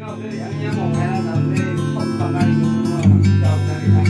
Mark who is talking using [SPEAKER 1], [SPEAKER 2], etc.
[SPEAKER 1] 那我这里安装好了呀咱们这里操作完了以后呢到我们这里来